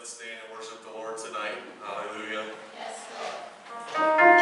let's stand and worship the Lord tonight. Hallelujah. Yes, Lord.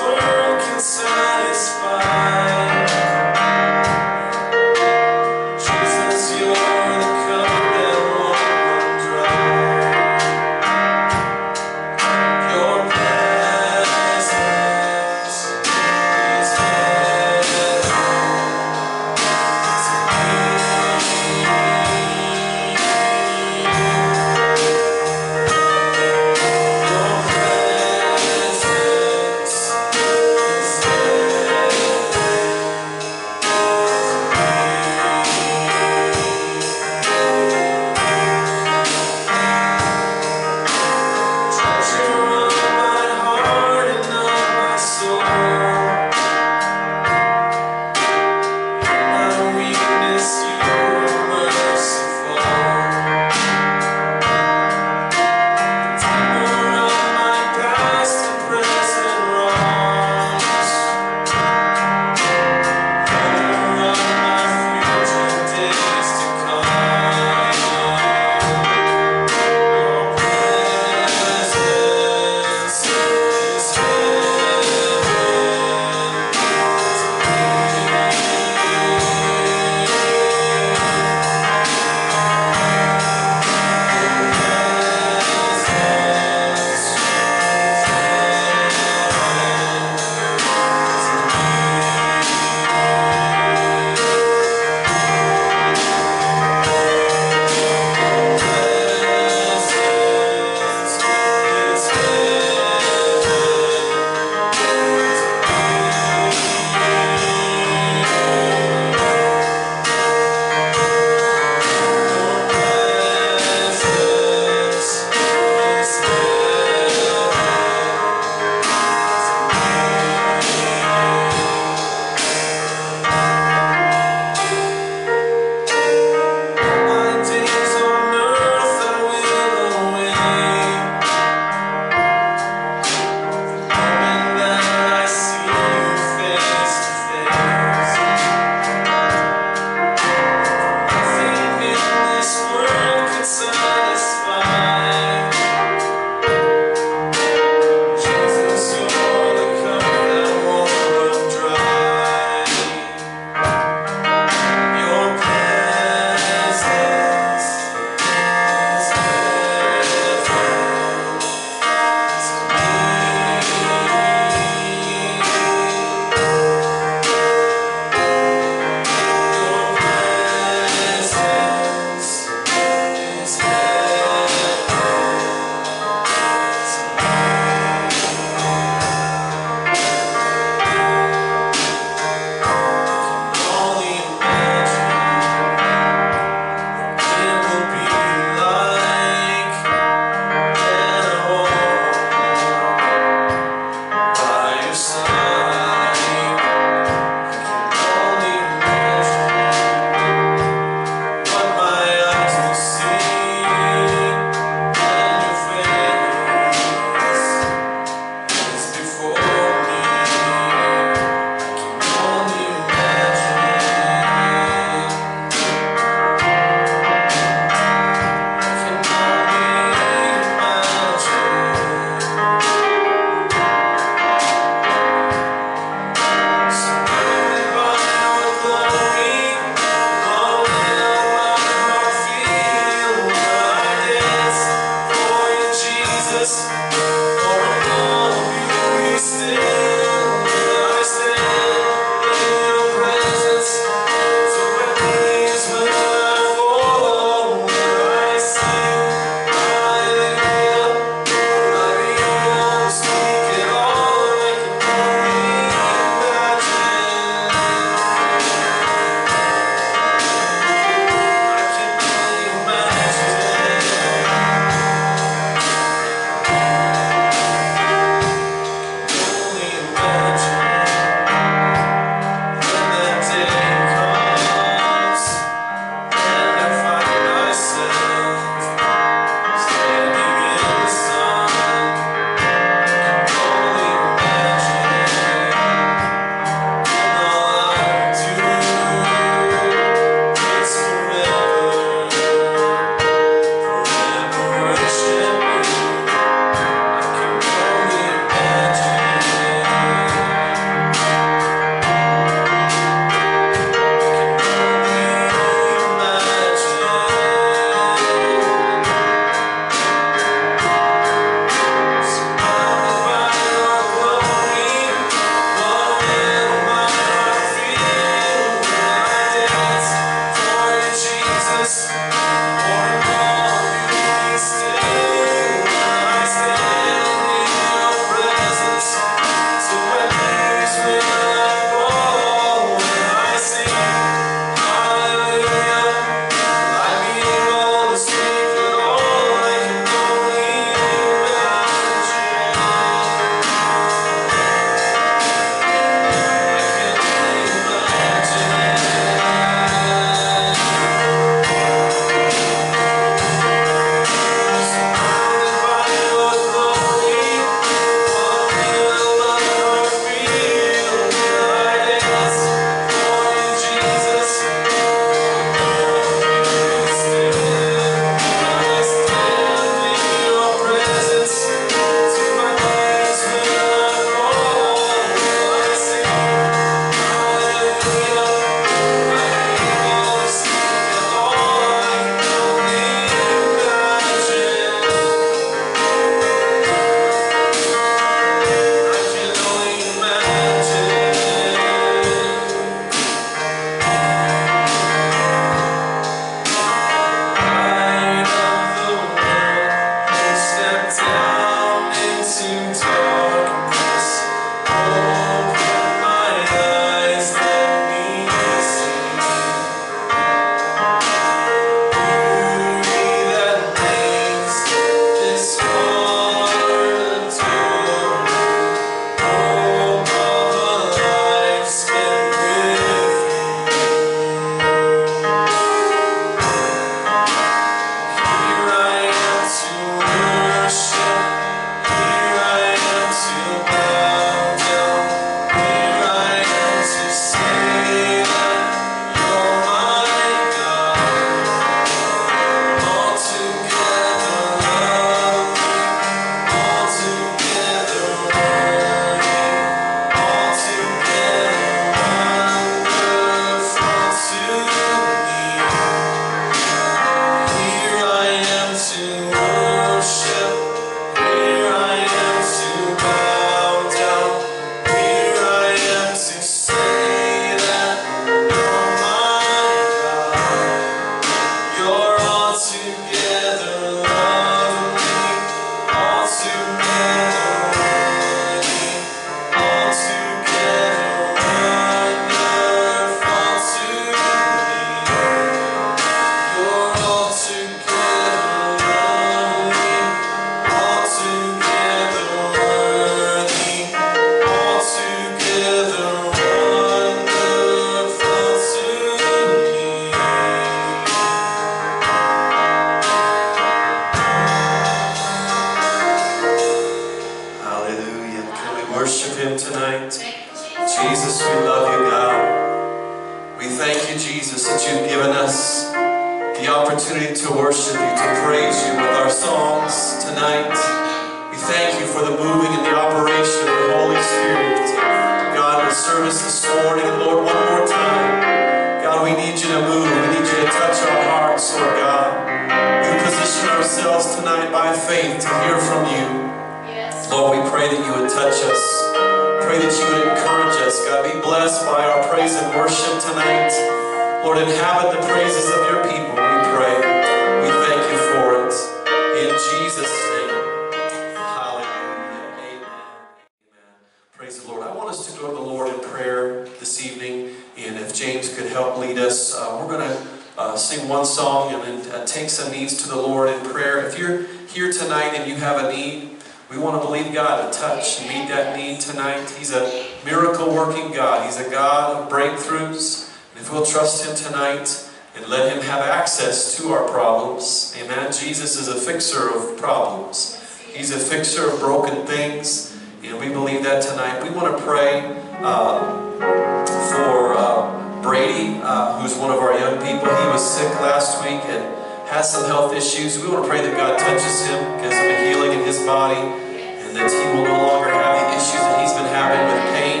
And uh, take some needs to the Lord in prayer. If you're here tonight and you have a need, we want to believe God to touch and meet that need tonight. He's a miracle working God. He's a God of breakthroughs. And if we'll trust Him tonight and let Him have access to our problems, amen. Jesus is a fixer of problems, He's a fixer of broken things. And we believe that tonight. We want to pray uh, for uh, Brady, uh, who's one of our young people. He was sick last week and has some health issues. We want to pray that God touches him, gives him a healing in his body, and that he will no longer have the issues that he's been having with pain.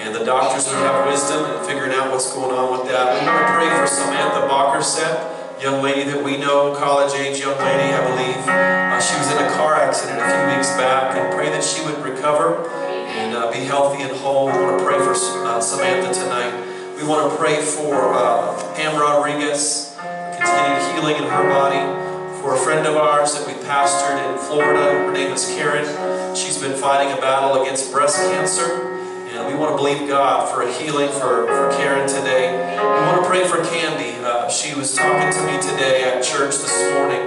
And the doctors would have wisdom in figuring out what's going on with that. We want to pray for Samantha Bockerset, young lady that we know, college age young lady, I believe. Uh, she was in a car accident a few weeks back, and pray that she would recover and uh, be healthy and whole. We want to pray for uh, Samantha tonight. We want to pray for uh, Pam Rodriguez, continued healing in her body. For a friend of ours that we pastored in Florida, her name is Karen. She's been fighting a battle against breast cancer. And we want to believe God for a healing for, for Karen today. We want to pray for Candy. Uh, she was talking to me today at church this morning.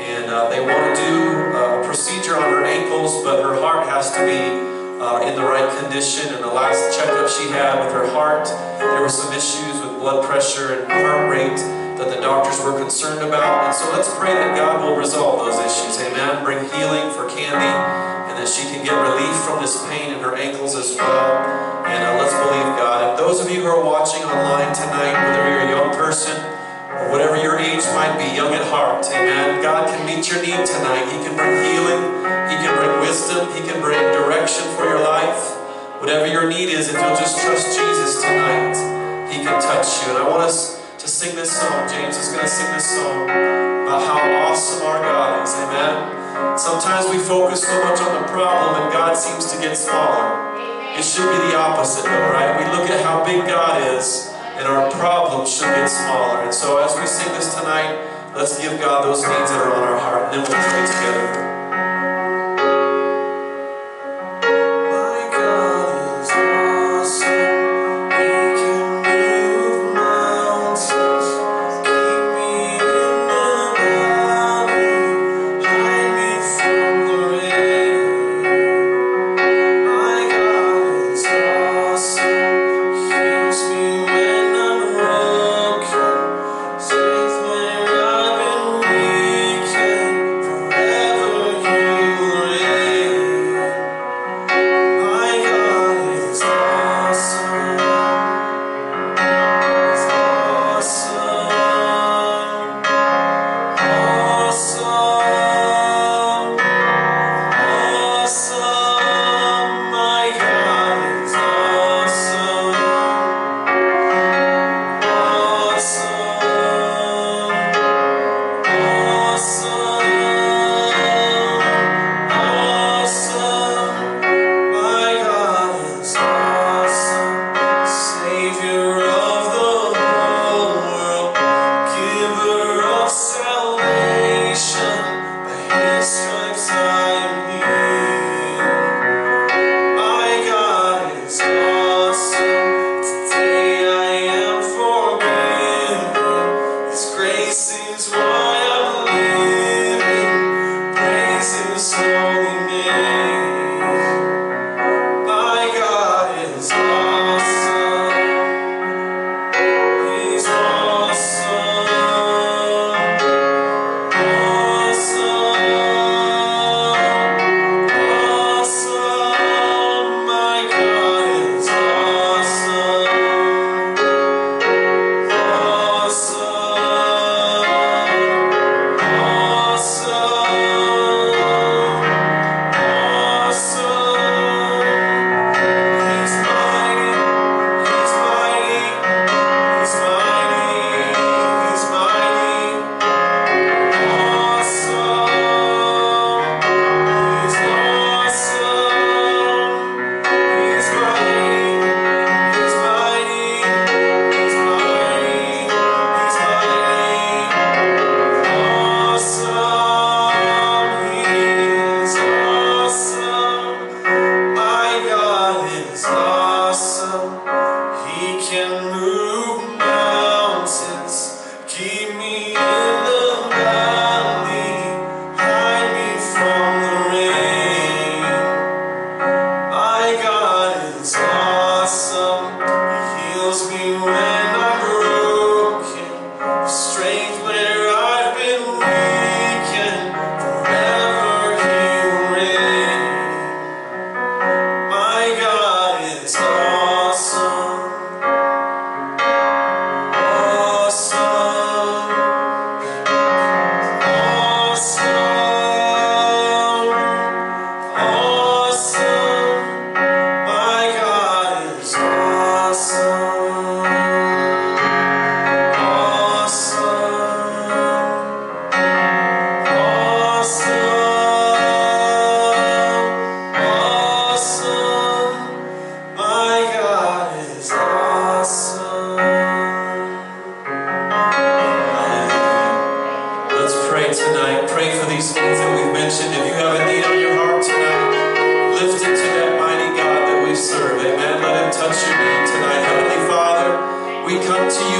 And uh, they want to do a procedure on her ankles, but her heart has to be uh, in the right condition. And the last checkup she had with her heart, there were some issues with blood pressure and heart rate that the doctors were concerned about. And so let's pray that God will resolve those issues. Amen. Bring healing for Candy and that she can get relief from this pain in her ankles as well. And uh, let's believe God. And those of you who are watching online tonight, whether you're a young person whatever your age might be, young at heart, amen. God can meet your need tonight. He can bring healing. He can bring wisdom. He can bring direction for your life. Whatever your need is, if you'll just trust Jesus tonight, He can touch you. And I want us to sing this song. James is going to sing this song about how awesome our God is. Amen. Sometimes we focus so much on the problem and God seems to get smaller. It should be the opposite though, right? We look at how big God is and our problems should get smaller. And so as we sing this tonight, let's give God those needs that are on our heart and then we'll pray together.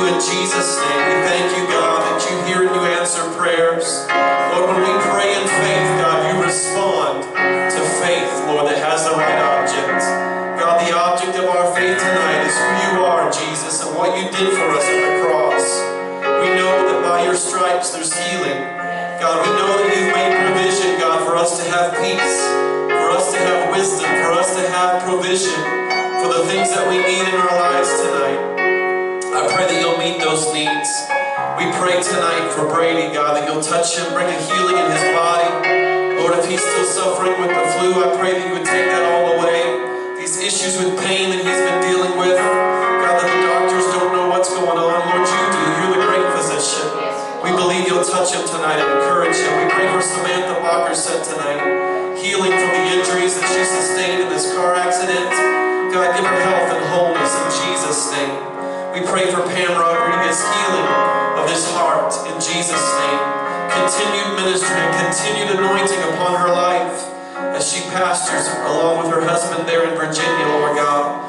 In Jesus' name. We thank you, God, that you hear and you answer prayers. Lord, when we pray in faith, God, you respond to faith, Lord, that has the right object. God, the object of our faith tonight is who you are, Jesus, and what you did for us at the cross. We know that by your stripes there's healing. God, we know that you've made provision, God, for us to have peace, for us to have wisdom, for us to have provision for the things that we need in our lives tonight. I pray that you'll meet those needs. We pray tonight for Brady, God, that you'll touch him, bring a healing in his body. Lord, if he's still suffering with the flu, I pray that you would take that all away. These issues with pain that he's been dealing with, God, that the doctors don't know what's going on. Lord, you do. You're the great physician. We believe you'll touch him tonight and encourage him. We pray for Samantha Walker said tonight, healing from the injuries that she sustained in this car accident. God, give her health and wholeness in Jesus' name. We pray for Pam Rodriguez, healing of this heart in Jesus' name. Continued ministry and continued anointing upon her life as she pastors along with her husband there in Virginia, Lord God.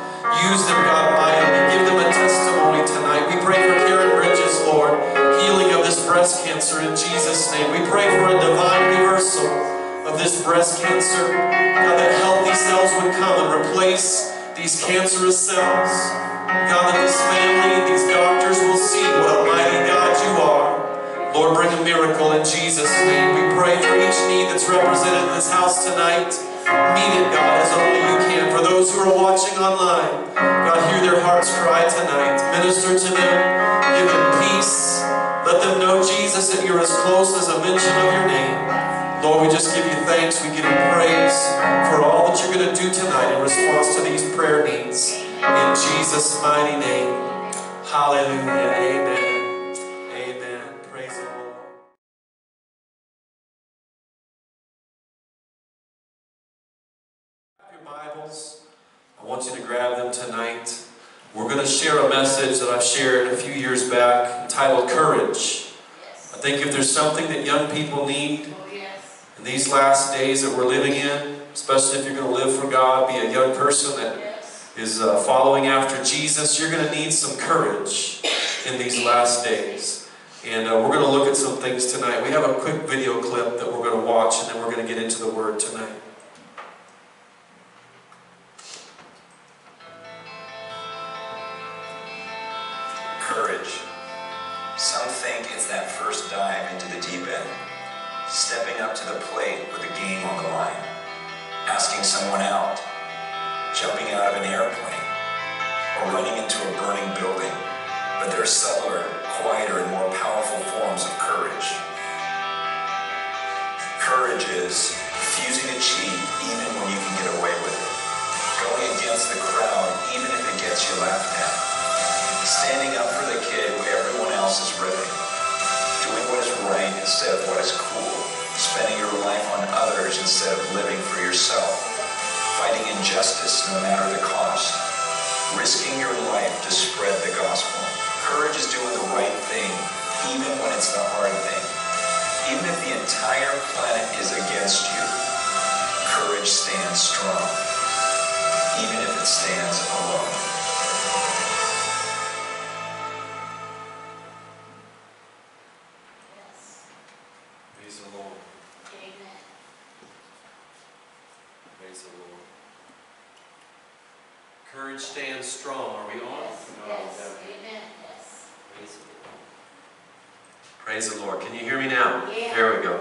Use them, God, mightily. Give them a testimony tonight. We pray for Karen Bridges, Lord, healing of this breast cancer in Jesus' name. We pray for a divine reversal of this breast cancer. God, that healthy cells would come and replace these cancerous cells. God, that this family, these doctors will see what a mighty God you are. Lord, bring a miracle in Jesus' name. We pray for each need that's represented in this house tonight. Meet it, God, as only you can. For those who are watching online, God, hear their hearts cry tonight. Minister to them. Give them peace. Let them know, Jesus, that you're as close as a mention of your name. Lord, we just give you thanks. We give you praise for all that you're going to do tonight in response to these prayer needs. In Jesus' mighty name. Hallelujah. Amen. Amen. Praise the Lord. Your Bibles. I want you to grab them tonight. We're going to share a message that I've shared a few years back entitled Courage. I think if there's something that young people need in these last days that we're living in, especially if you're going to live for God, be a young person that. Is uh, following after Jesus, you're going to need some courage in these last days. And uh, we're going to look at some things tonight. We have a quick video clip that we're going to watch, and then we're going to get into the Word tonight. Courage stands strong, even if it stands alone. Yes. Praise the Lord. Amen. Praise the Lord. Courage stands strong. Are we on? Yes. No, Yes. Amen. Yes. Praise the Lord. Praise the Lord. Can you hear me now? Yeah. There we go.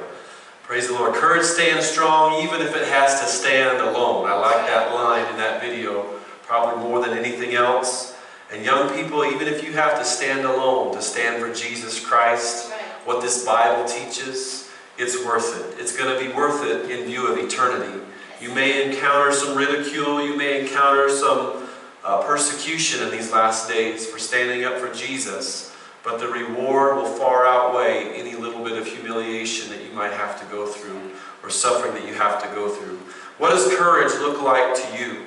Praise the Lord. Courage stands strong even if it has to stand alone. I like that line in that video probably more than anything else. And young people, even if you have to stand alone to stand for Jesus Christ, what this Bible teaches, it's worth it. It's going to be worth it in view of eternity. You may encounter some ridicule, you may encounter some uh, persecution in these last days for standing up for Jesus, but the reward will far outweigh any little bit of humiliation that you might have to go through or suffering that you have to go through. What does courage look like to you?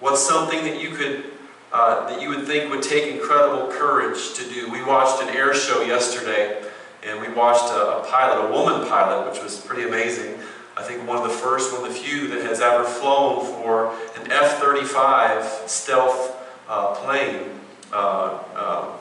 What's something that you could uh, that you would think would take incredible courage to do? We watched an air show yesterday, and we watched a, a pilot, a woman pilot, which was pretty amazing. I think one of the first, one of the few that has ever flown for an F-35 stealth uh, plane uh, uh,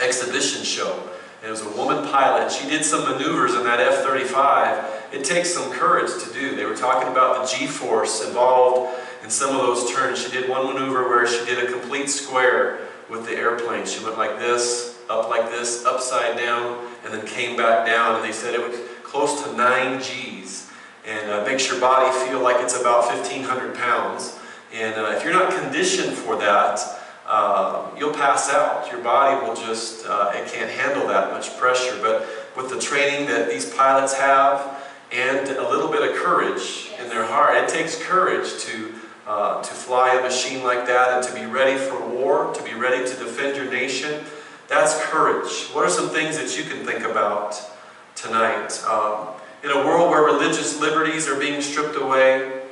exhibition show. And it was a woman pilot. She did some maneuvers in that F-35. It takes some courage to do. They were talking about the G-force involved in some of those turns. She did one maneuver where she did a complete square with the airplane. She went like this, up like this, upside down, and then came back down. And they said it was close to 9 Gs. And uh, makes your body feel like it's about 1,500 pounds. And uh, if you're not conditioned for that, you'll pass out. Your body will just, uh, it can't handle that much pressure. But with the training that these pilots have and a little bit of courage in their heart, it takes courage to, uh, to fly a machine like that and to be ready for war, to be ready to defend your nation. That's courage. What are some things that you can think about tonight? Um, in a world where religious liberties are being stripped away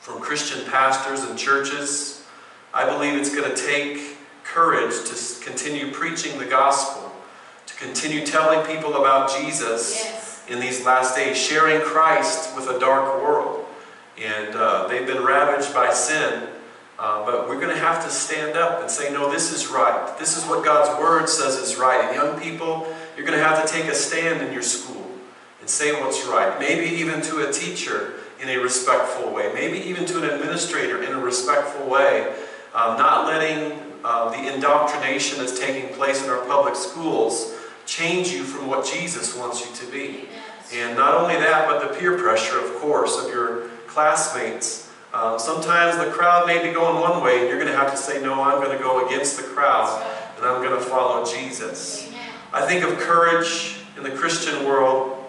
from Christian pastors and churches, I believe it's going to take courage to continue preaching the gospel, to continue telling people about Jesus Yes. in these last days, sharing Christ with a dark world. And uh, they've been ravaged by sin, uh, but we're going to have to stand up and say, no, this is right. This is what God's Word says is right. And young people, you're going to have to take a stand in your school and say what's right. Maybe even to a teacher in a respectful way. Maybe even to an administrator in a respectful way. Um, not letting uh, the indoctrination that's taking place in our public schools change you from what Jesus wants you to be. And not only that, but the peer pressure, of course, of your classmates. Uh, sometimes the crowd may be going one way, and you're going to have to say, No, I'm going to go against the crowd, and I'm going to follow Jesus. I think of courage in the Christian world,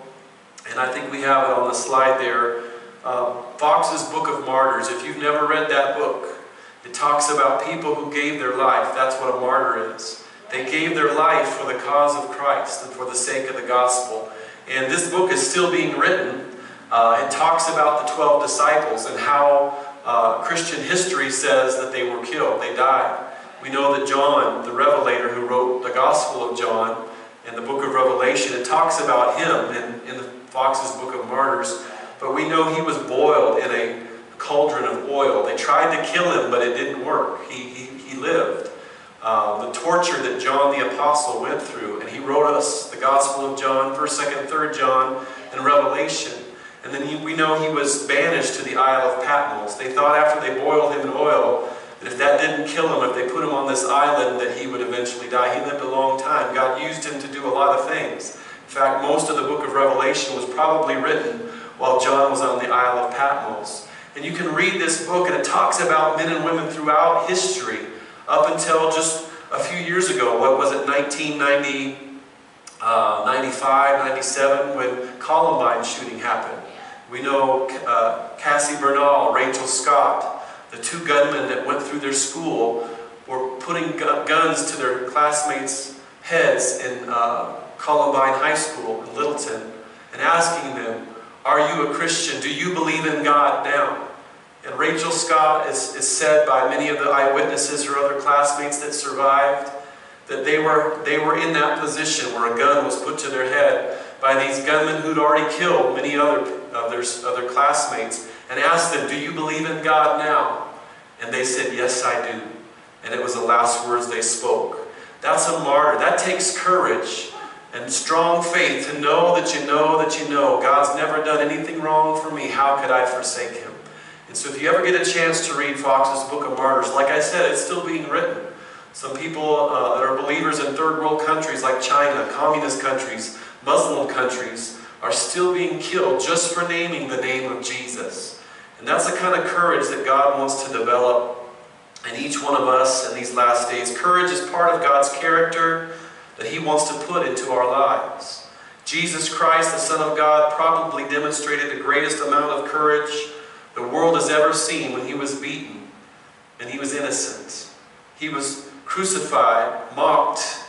and I think we have it on the slide there. Uh, Foxe's Book of Martyrs. If you've never read that book, it talks about people who gave their life. That's what a martyr is. They gave their life for the cause of Christ and for the sake of the gospel. And this book is still being written. Uh, it talks about the 12 disciples and how uh, Christian history says that they were killed, they died. We know that John, the Revelator who wrote the Gospel of John in the book of Revelation, it talks about him in, in the Foxe's Book of Martyrs. But we know he was boiled in a cauldron of oil. They tried to kill him, but it didn't work. He, he, he lived. Uh, the torture that John the Apostle went through, and he wrote us the Gospel of John, 1st, 2nd, 3rd John, and Revelation. And then he, we know he was banished to the Isle of Patmos. They thought after they boiled him in oil, that if that didn't kill him, if they put him on this island, that he would eventually die. He lived a long time. God used him to do a lot of things. In fact, most of the book of Revelation was probably written while John was on the Isle of Patmos. And you can read this book, and it talks about men and women throughout history, up until just a few years ago. What was it, 1990, uh, 95, 97, when Columbine shooting happened. We know uh, Cassie Bernall, Rachel Scott, the two gunmen that went through their school were putting gu- guns to their classmates' heads in uh, Columbine High School in Littleton and asking them, Are you a Christian? Do you believe in God now? And Rachel Scott is, is said by many of the eyewitnesses or other classmates that survived that they were, they were in that position where a gun was put to their head by these gunmen who'd already killed many other other classmates and asked them, Do you believe in God now? And they said, Yes, I do. And it was the last words they spoke. That's a martyr. That takes courage and strong faith to know that you know that you know God's never done anything wrong for me. How could I forsake Him? And so if you ever get a chance to read Foxe's Book of Martyrs, like I said, it's still being written. Some people uh, that are believers in third world countries like China, communist countries, Muslim countries, are still being killed just for naming the name of Jesus. And that's the kind of courage that God wants to develop in each one of us in these last days. Courage is part of God's character that He wants to put into our lives. Jesus Christ, the Son of God, probably demonstrated the greatest amount of courage the world has ever seen when He was beaten and He was innocent. He was crucified, mocked,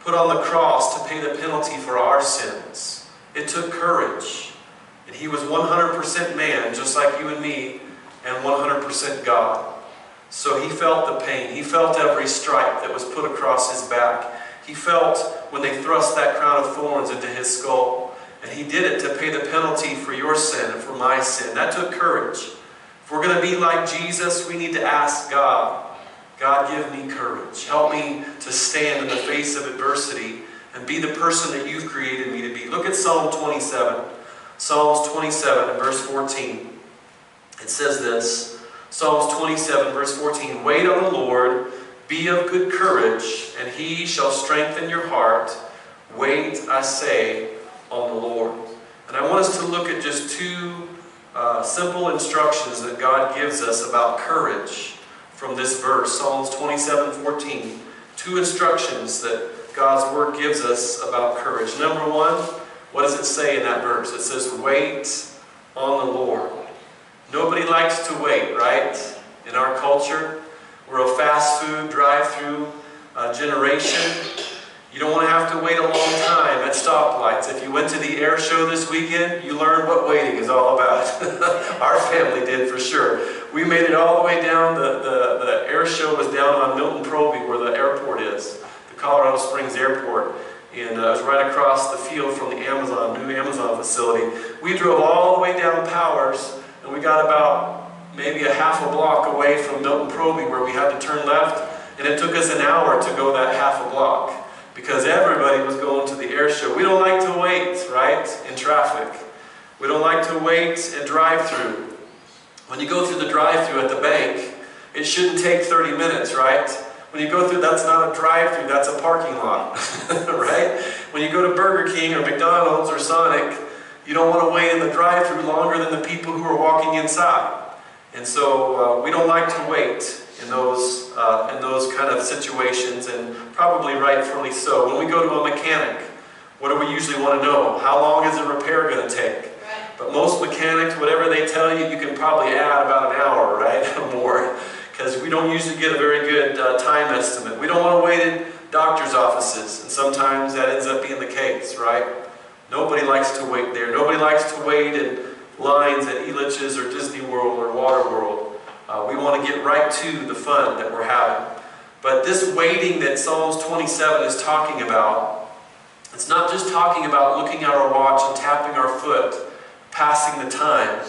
put on the cross to pay the penalty for our sins. It took courage. And he was 100% man, just like you and me, and 100% God. So he felt the pain. He felt every stripe that was put across his back. He felt when they thrust that crown of thorns into his skull. And he did it to pay the penalty for your sin and for my sin. That took courage. If we're going to be like Jesus, we need to ask God, God, give me courage. Help me to stand in the face of adversity and be the person that you've created me to be. Look at Psalm 27. Psalms 27 and verse 14. It says this Psalms 27, verse 14 Wait on the Lord, be of good courage, and he shall strengthen your heart. Wait, I say, on the Lord. And I want us to look at just two uh, simple instructions that God gives us about courage from this verse, Psalms 27, 14. Two instructions that God's Word gives us about courage. Number one, what does it say in that verse? It says, Wait on the Lord. Nobody likes to wait, right? In our culture, we're a fast food, drive through uh, generation. You don't want to have to wait a long time at stoplights. If you went to the air show this weekend, you learned what waiting is all about. Our family did for sure. We made it all the way down. The, the, the air show was down on Milton Proby where the airport is, the Colorado Springs Airport. And uh, it was right across the field from the Amazon, new Amazon facility. We drove all the way down Powers and we got about maybe a half a block away from Milton Proby where we had to turn left. And it took us an hour to go that half a block because everybody was going to the air show. We don't like to wait, right, in traffic. We don't like to wait and drive through. When you go through the drive through at the bank, it shouldn't take 30 minutes, right? When you go through, that's not a drive through, that's a parking lot, right? When you go to Burger King or McDonald's or Sonic, you don't want to wait in the drive through longer than the people who are walking inside. And so uh, we don't like to wait in those, uh, in those kind of situations, and probably rightfully so. When we go to a mechanic, what do we usually want to know? How long is a repair going to take? But most mechanics, whatever they tell you, you can probably add about an hour, right, or more, because we don't usually get a very good uh, time estimate. We don't want to wait in doctor's offices, and sometimes that ends up being the case, right? Nobody likes to wait there. Nobody likes to wait in lines at Elitch's or Disney World or Water World. Uh, we want to get right to the fun that we're having. But this waiting that Psalms 27 is talking about, it's not just talking about looking at our watch and tapping our foot, passing the time.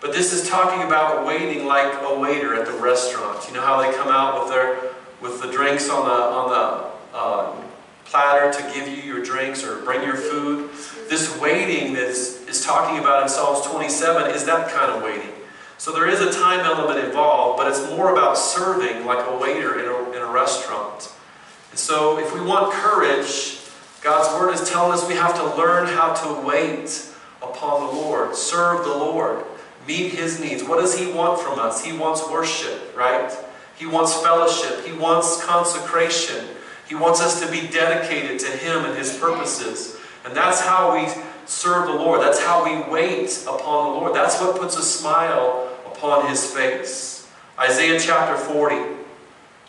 But this is talking about waiting like a waiter at the restaurant. You know how they come out with their with the drinks on the on the uh, platter to give you your drinks or bring your food. This waiting that is, talking about in Psalms 27 is that kind of waiting. So there is a time element involved, but it's more about serving like a waiter in a, in a restaurant. And so if we want courage, God's Word is telling us we have to learn how to wait upon the Lord, serve the Lord, meet His needs. What does He want from us? He wants worship, right? He wants fellowship. He wants consecration. He wants us to be dedicated to Him and His purposes. And that's how we serve the Lord. That's how we wait upon the Lord. That's what puts a smile upon His face. Isaiah chapter 40,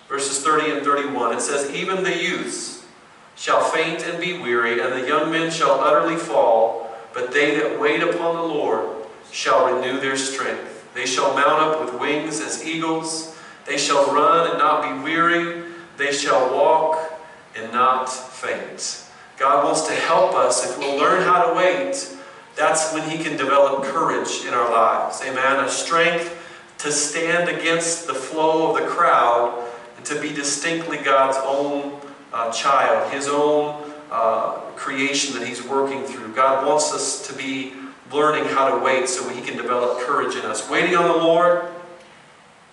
verses 30 and 31, it says, Even the youths shall faint and be weary, and the young men shall utterly fall, but they that wait upon the Lord shall renew their strength. They shall mount up with wings as eagles. They shall run and not be weary. They shall walk and not faint. God wants to help us. If we'll learn how to wait, that's when He can develop courage in our lives. Amen. A strength to stand against the flow of the crowd and to be distinctly God's own uh, child, His own uh, creation that He's working through. God wants us to be learning how to wait so He can develop courage in us. Waiting on the Lord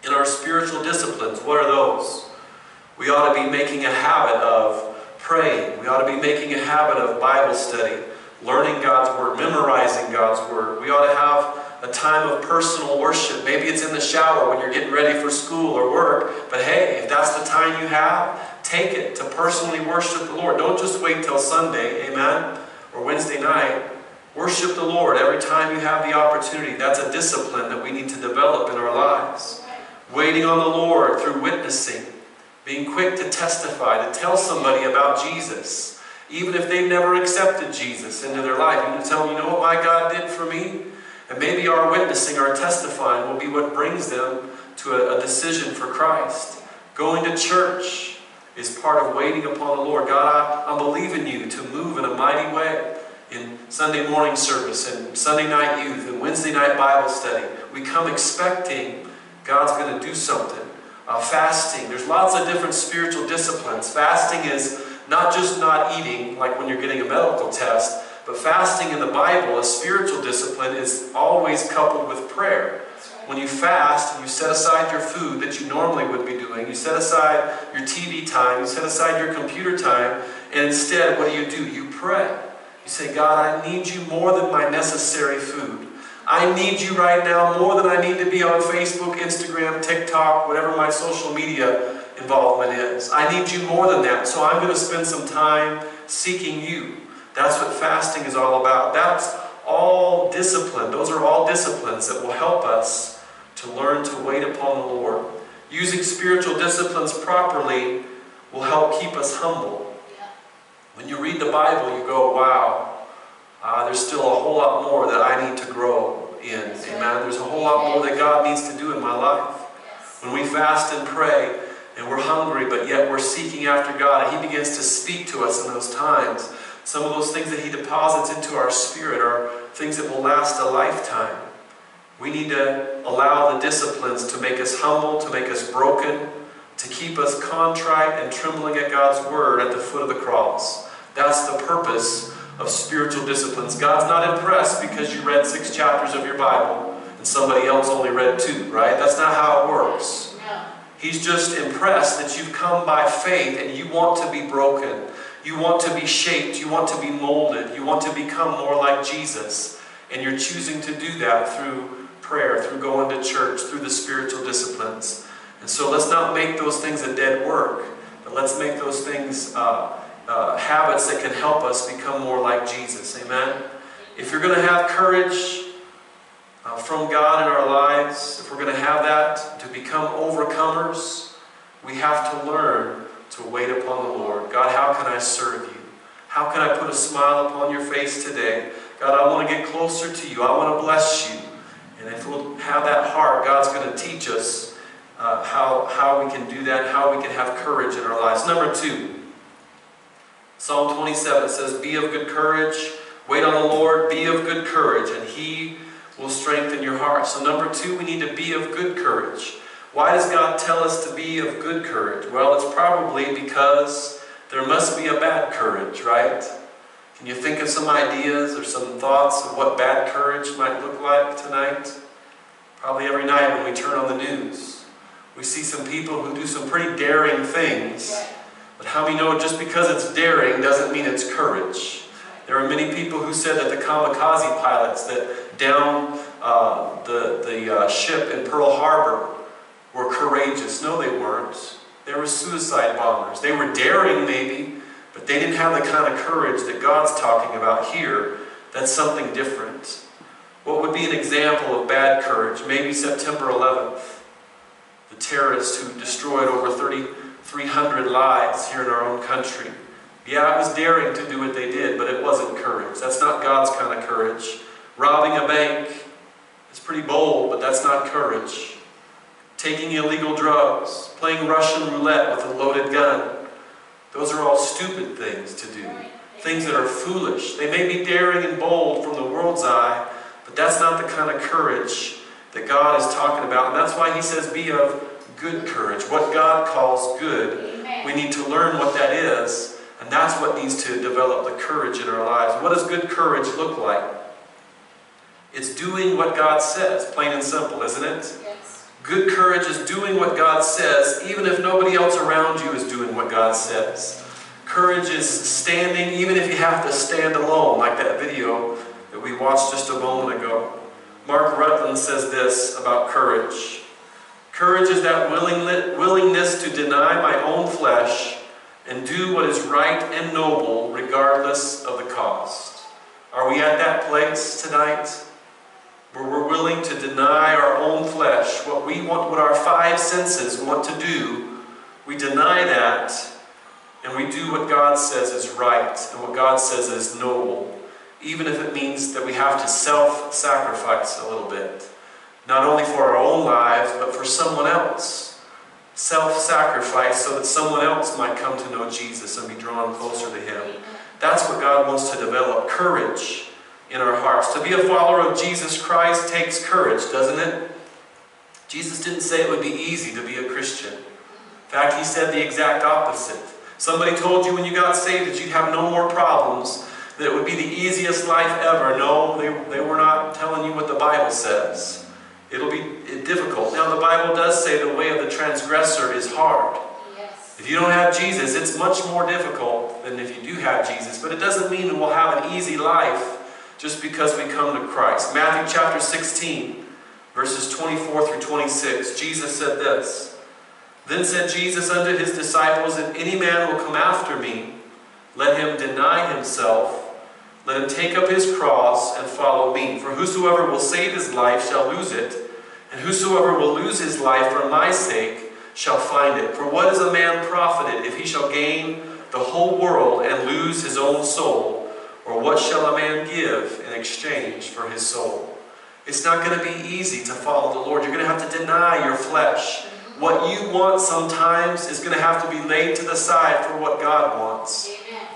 in our spiritual disciplines, what are those? We ought to be making a habit of praying. We ought to be making a habit of Bible study, learning God's Word, memorizing God's Word. We ought to have a time of personal worship. Maybe it's in the shower when you're getting ready for school or work. But hey, if that's the time you have, take it to personally worship the Lord. Don't just wait till Sunday, amen, or Wednesday night. Worship the Lord every time you have the opportunity. That's a discipline that we need to develop in our lives. Waiting on the Lord through witnessing. Being quick to testify, to tell somebody about Jesus. Even if they've never accepted Jesus into their life. You can tell them, you know what my God did for me? And maybe our witnessing, our testifying will be what brings them to a, a decision for Christ. Going to church is part of waiting upon the Lord. God, I, I'm believing you to move in a mighty way in Sunday morning service and Sunday night youth and Wednesday night Bible study. We come expecting God's going to do something. Uh, fasting, there's lots of different spiritual disciplines. Fasting is not just not eating, like when you're getting a medical test, but fasting in the Bible, a spiritual discipline, is always coupled with prayer. When you fast you set aside your food that you normally would be doing, you set aside your TV time, you set aside your computer time, and instead, what do you do? You pray. You say, God, I need you more than my necessary food. I need you right now more than I need to be on Facebook, Instagram, TikTok, whatever my social media involvement is. I need you more than that. So I'm going to spend some time seeking you. That's what fasting is all about. That's all discipline. Those are all disciplines that will help us to learn to wait upon the Lord. Using spiritual disciplines properly will help keep us humble. When you read the Bible, you go, wow, uh, there's still a whole lot more that I need to grow in. Amen. There's a whole lot more that God needs to do in my life. When we fast and pray and we're hungry, but yet we're seeking after God, and He begins to speak to us in those times. Some of those things that He deposits into our spirit are things that will last a lifetime. We need to allow the disciplines to make us humble, to make us broken, to keep us contrite and trembling at God's word at the foot of the cross. That's the purpose of spiritual disciplines. God's not impressed because you read six chapters of your Bible and somebody else only read two, right? That's not how it works. No. He's just impressed that you've come by faith and you want to be broken. You want to be shaped. You want to be molded. You want to become more like Jesus. And you're choosing to do that through prayer, through going to church, through the spiritual disciplines. And so let's not make those things a dead work, but let's make those things uh, uh, habits that can help us become more like Jesus. Amen? If you're going to have courage uh, from God in our lives, if we're going to have that to become overcomers, we have to learn to wait upon the Lord. God, how can I serve you? How can I put a smile upon your face today? God, I want to get closer to you. I want to bless you. And if we'll have that heart, God's going to teach us uh, how, how we can do that, how we can have courage in our lives. Number two, Psalm 27 says, Be of good courage, wait on the Lord, be of good courage, and he will strengthen your heart. So, number two, we need to be of good courage. Why does God tell us to be of good courage? Well, it's probably because there must be a bad courage, right? Can you think of some ideas or some thoughts of what bad courage might look like tonight? Probably every night when we turn on the news, we see some people who do some pretty daring things. But how we know just because it's daring doesn't mean it's courage? There are many people who said that the kamikaze pilots that downed uh, the, the uh, ship in Pearl Harbor were courageous. No, they weren't. They were suicide bombers. They were daring, maybe, but they didn't have the kind of courage that God's talking about here. That's something different. What would be an example of bad courage? Maybe September 11th, the terrorists who destroyed over 3,300 lives here in our own country. Yeah, it was daring to do what they did, but it wasn't courage. That's not God's kind of courage. Robbing a bank is pretty bold, but that's not courage. Taking illegal drugs, playing Russian roulette with a loaded gun, those are all stupid things to do. Things that are foolish. They may be daring and bold from the world's eye, but that's not the kind of courage that God is talking about. And that's why He says, be of good courage. What God calls good, Amen. we need to learn what that is, and that's what needs to develop the courage in our lives. What does good courage look like? It's doing what God says, plain and simple, isn't it? Yes. Good courage is doing what God says, even if nobody else around you is doing what God says. Courage is standing, even if you have to stand alone, like that video that we watched just a moment ago. Mark Rutland says this about courage. Courage is that willingness to deny my own flesh and do what is right and noble regardless of the cost. Are we at that place tonight? Where we're willing to deny our own flesh, what we want, what our five senses want to do, we deny that and we do what God says is right and what God says is noble, even if it means that we have to self sacrifice a little bit, not only for our own lives, but for someone else. self-sacrifice so that someone else might come to know Jesus and be drawn closer to Him. That's what God wants to develop courage in our hearts. To be a follower of Jesus Christ takes courage, doesn't it? Jesus didn't say it would be easy to be a Christian. In fact, He said the exact opposite. Somebody told you when you got saved that you'd have no more problems, that it would be the easiest life ever. No, they, they were not telling you what the Bible says. It'll be difficult. Now, the Bible does say the way of the transgressor is hard. Yes. If you don't have Jesus, it's much more difficult than if you do have Jesus. But it doesn't mean we'll have an easy life just because we come to Christ. Matthew chapter 16, verses 24 through 26, Jesus said this. Then said Jesus unto his disciples, If any man will come after me, let him deny himself, let him take up his cross and follow me. For whosoever will save his life shall lose it, and whosoever will lose his life for my sake shall find it. For what is a man profited if he shall gain the whole world and lose his own soul? Or what shall a man give in exchange for his soul? It's not going to be easy to follow the Lord. You're going to have to deny your flesh. What you want sometimes is going to have to be laid to the side for what God wants.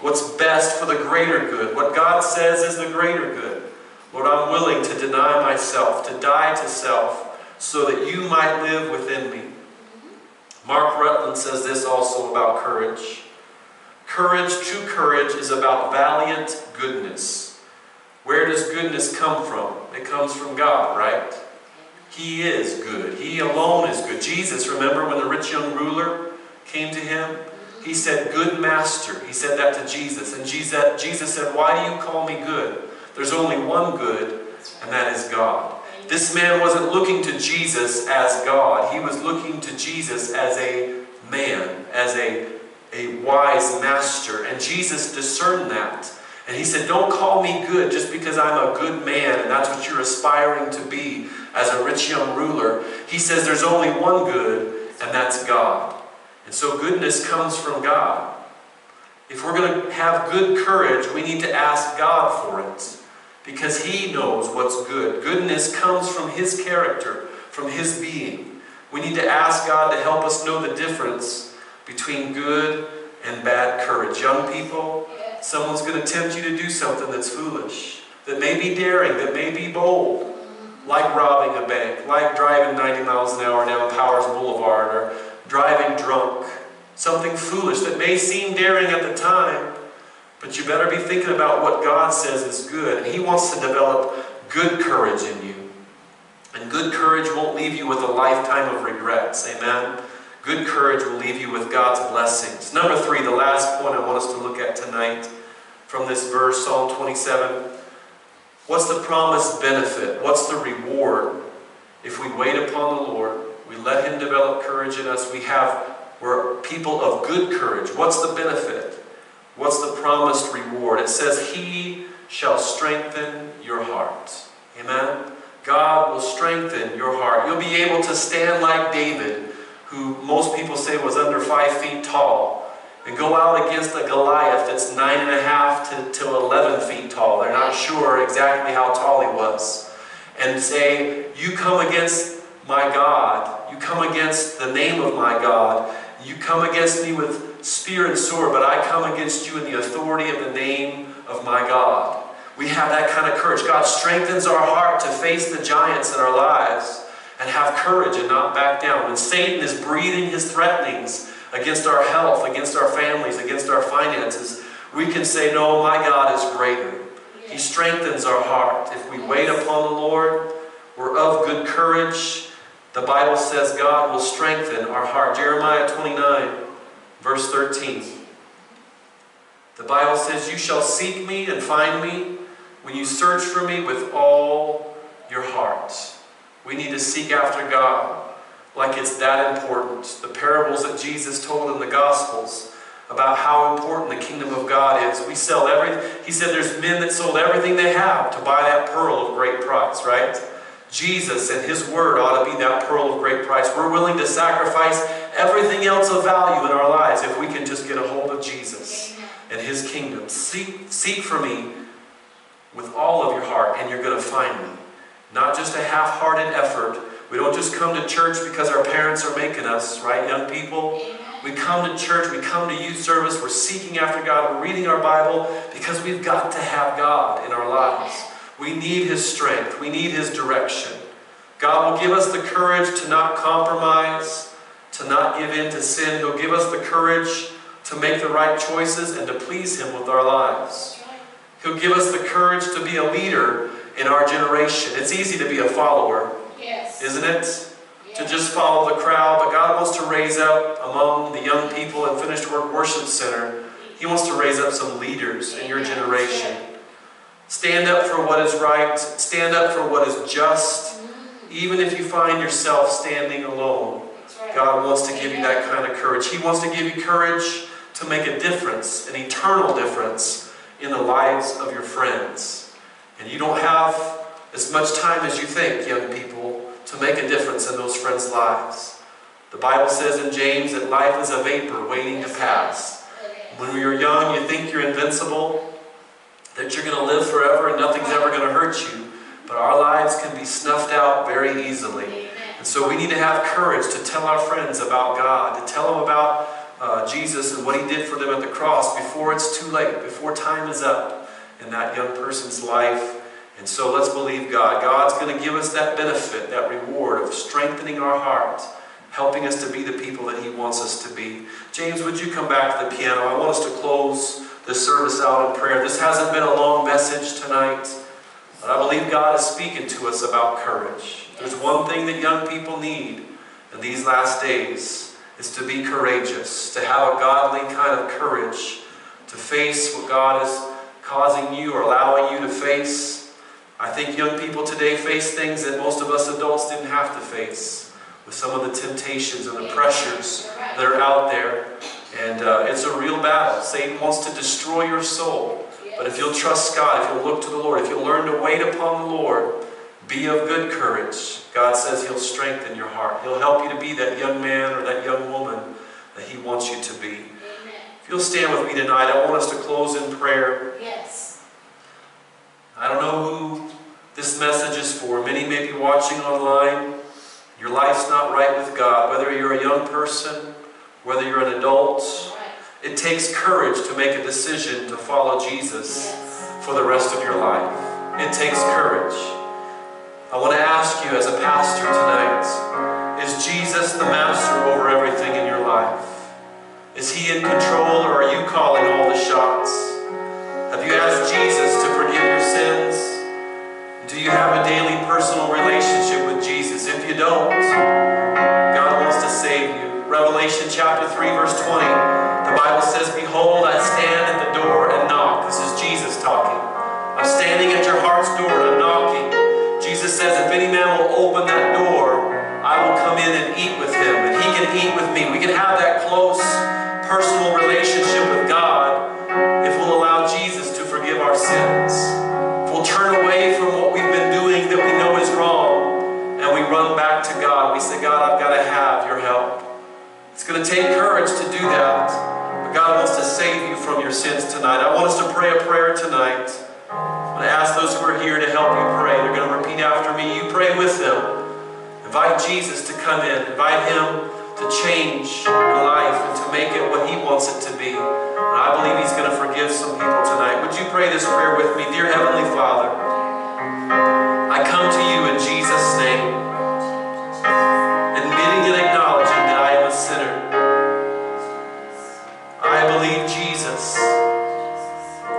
What's best for the greater good. What God says is the greater good. Lord, I'm willing to deny myself, to die to self, so that you might live within me. Mark Rutland says this also about courage. Courage, true courage, is about valiant goodness. Where does goodness come from? It comes from God, right? He is good. He alone is good. Jesus, remember when the rich young ruler came to him? He said, Good master. He said that to Jesus. And Jesus, Jesus said, Why do you call me good? There's only one good, and that is God. This man wasn't looking to Jesus as God. He was looking to Jesus as a man, as a, a wise master. And Jesus discerned that. And he said, Don't call me good just because I'm a good man and that's what you're aspiring to be as a rich young ruler. He says there's only one good, and that's God. And so goodness comes from God. If we're going to have good courage, we need to ask God for it because He knows what's good. Goodness comes from His character, from His being. We need to ask God to help us know the difference between good and bad courage. Young people, someone's going to tempt you to do something that's foolish, that may be daring, that may be bold, like robbing a bank, like driving 90 miles an hour down Powers Boulevard, or driving drunk. Something foolish that may seem daring at the time, but you better be thinking about what God says is good. And He wants to develop good courage in you. And good courage won't leave you with a lifetime of regrets. Amen? Good courage will leave you with God's blessings. Number three, the last point I want us to look at tonight from this verse, Psalm 27. What's the promised benefit? What's the reward if we wait upon the Lord? We let Him develop courage in us. We have, we're people of good courage. What's the benefit? What's the promised reward? It says, He shall strengthen your heart. Amen? God will strengthen your heart. You'll be able to stand like David, who most people say was under five feet tall, and go out against a Goliath that's nine and a half to, to 11 feet tall. They're not sure exactly how tall he was. And say, You come against my God. You come against the name of my God. You come against me with spear and sword, but I come against you in the authority of the name of my God. We have that kind of courage. God strengthens our heart to face the giants in our lives and have courage and not back down. When Satan is breathing his threatenings against our health, against our families, against our finances, we can say, No, my God is greater. He strengthens our heart. If we wait upon the Lord, we're of good courage. The Bible says God will strengthen our heart. Jeremiah 29, verse 13. The Bible says, You shall seek me and find me when you search for me with all your heart. We need to seek after God like it's that important. The parables that Jesus told in the Gospels about how important the kingdom of God is. We sell everything. He said there's men that sold everything they have to buy that pearl of great price, right? Jesus and His Word ought to be that pearl of great price. We're willing to sacrifice everything else of value in our lives if we can just get a hold of Jesus and His kingdom. Seek, seek for me with all of your heart, and you're going to find me. Not just a half hearted effort, We don't just come to church because our parents are making us, right, young people? We come to church, we come to youth service, we're seeking after God, we're reading our Bible because we've got to have God in our lives. We need His strength, we need His direction. God will give us the courage to not compromise, to not give in to sin. He'll give us the courage to make the right choices and to please Him with our lives. He'll give us the courage to be a leader in our generation. It's easy to be a follower, Yes. isn't it? To just follow the crowd, but God wants to raise up among the young people at Finished Work Worship Center, He wants to raise up some leaders in your generation. Stand up for what is right, stand up for what is just, even if you find yourself standing alone. God wants to give you that kind of courage. He wants to give you courage to make a difference, an eternal difference in the lives of your friends. And you don't have as much time as you think, young people, to make a difference in those friends' lives. The Bible says in James that life is a vapor waiting to pass. When you're young, you think you're invincible, that you're going to live forever and nothing's ever going to hurt you. But our lives can be snuffed out very easily. Amen. And so we need to have courage to tell our friends about God, to tell them about uh, Jesus and what He did for them at the cross before it's too late, before time is up in that young person's life. And so let's believe God. God's going to give us that benefit, that reward of strengthening our heart, helping us to be the people that He wants us to be. James, would you come back to the piano? I want us to close this service out in prayer. This hasn't been a long message tonight. But I believe God is speaking to us about courage. There's one thing that young people need in these last days is to be courageous, to have a godly kind of courage, to face what God is causing you or allowing you to face. I think young people today face things that most of us adults didn't have to face with some of the temptations and the pressures that are out there. And uh, it's a real battle. Satan wants to destroy your soul. But if you'll trust God, if you'll look to the Lord, if you'll learn to wait upon the Lord, be of good courage. God says He'll strengthen your heart. He'll help you to be that young man or that young woman that He wants you to be. Amen. If you'll stand with me tonight, I want us to close in prayer. Yes. I don't know who this message is for. Many may be watching online. Your life's not right with God, whether you're a young person, whether you're an adult. It takes courage to make a decision to follow Jesus. For the rest of your life. It takes courage. I want to ask you as a pastor tonight, is Jesus the master over everything in your life? Is he in control or are you calling all the shots? Have you asked Jesus to forgive your sins? Do you have a daily personal relationship with Jesus? If you don't, Revelation chapter 3 verse 20, the Bible says, Behold, I stand at the door and knock. This is Jesus talking. I'm standing at your heart's door and I'm knocking. Jesus says, if any man will open that door, I will come in and eat with him, and he can eat with me. We can have that close personal relationship going to take courage to do that. But God wants to save you from your sins tonight. I want us to pray a prayer tonight. I'm going to ask those who are here to help you pray. They're going to repeat after me. You pray with them. Invite Jesus to come in. Invite Him to change your life and to make it what He wants it to be. And I believe He's going to forgive some people tonight. Would you pray this prayer with me? Dear Heavenly Father, I come to you in Jesus' name,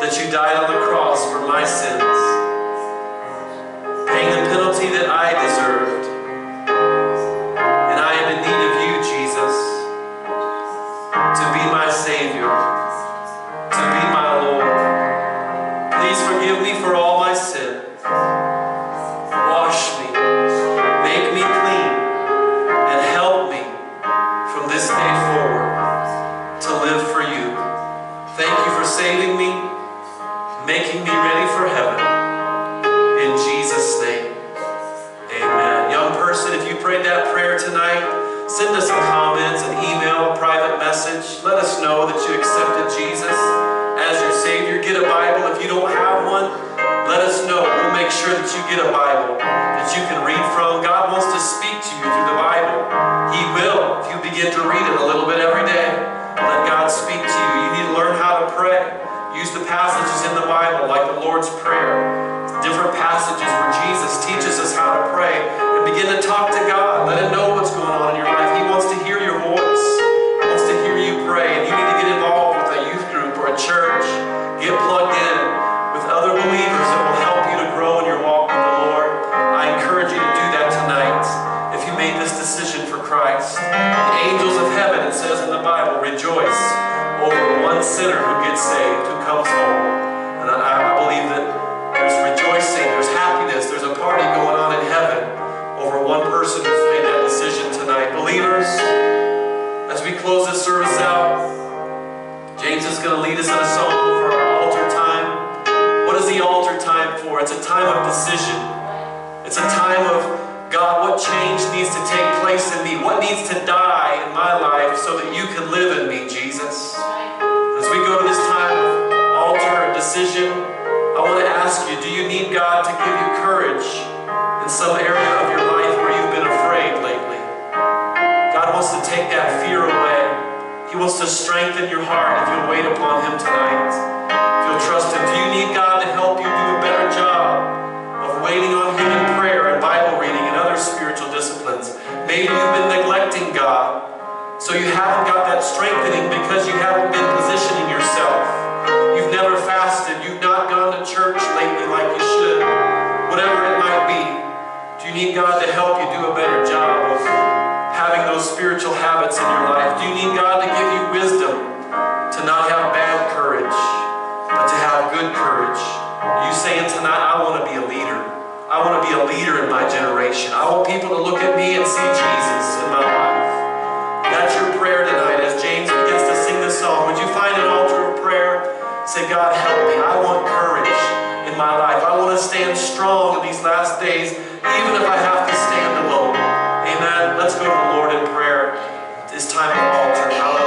that you died on the cross for my sins, paying the penalty that I deserved. Get a wants to take that fear away. He wants to strengthen your heart if you'll wait upon Him tonight. If you'll trust Him. Do you need God to help you do a better job of waiting on Him in prayer and Bible reading and other spiritual disciplines? Maybe you've been neglecting God, so you haven't got that strengthening because you haven't been positioning yourself. You've never fasted. You've not gone to church lately like you should. Whatever it might be. Do you need God to help you do a better job spiritual habits in your life? Do you need God to give you wisdom to not have bad courage, but to have good courage? Are you saying tonight, I want to be a leader? I want to be a leader in my generation. I want people to look at me and see Jesus in my life. That's your prayer tonight as James begins to sing this song. Would you find an altar of prayer? Say, God, help me. I want courage in my life. I want to stand strong in these last days, even if I have to stand alone. Amen. Let's go to the Lord. This time of altar. Hallelujah.